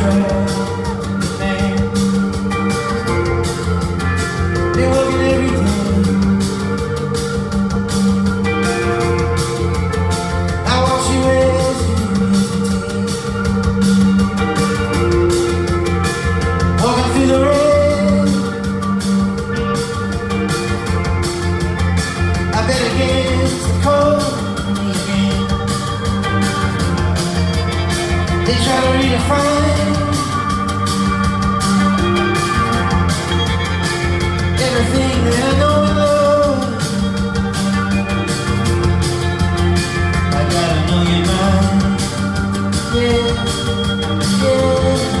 trail They try to redefine everything that I know. Yeah, yeah.